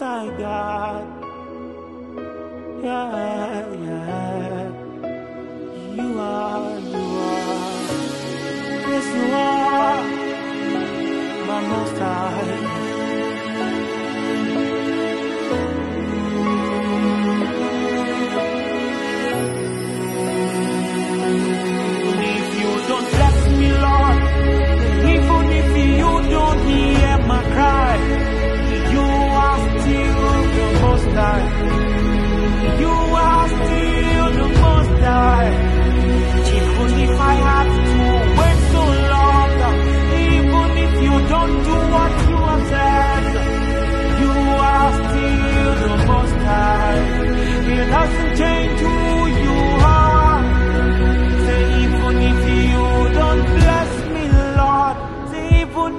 High God. Yeah, yeah. You are, you are. Yes, you are. My Most High.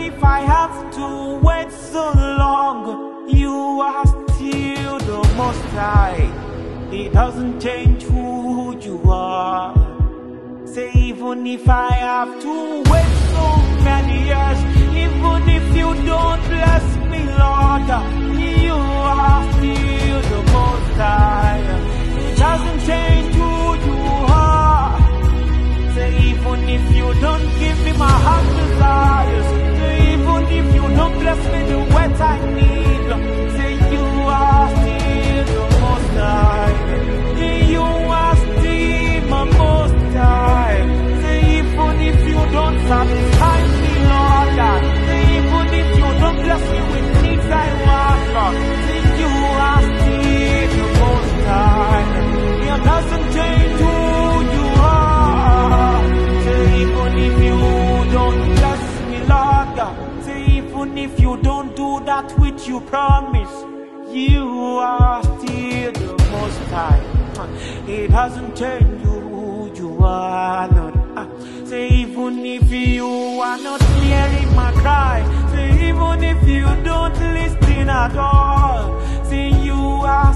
If I have to wait so long, you are still the most high. It doesn't change who you are. Say even if I have to wait so many God. Say even if you don't do that which you promise, you are still the most high. It hasn't changed who you are. Ah, Say even if you are not hearing my cry, say even if you don't listen at all, say you are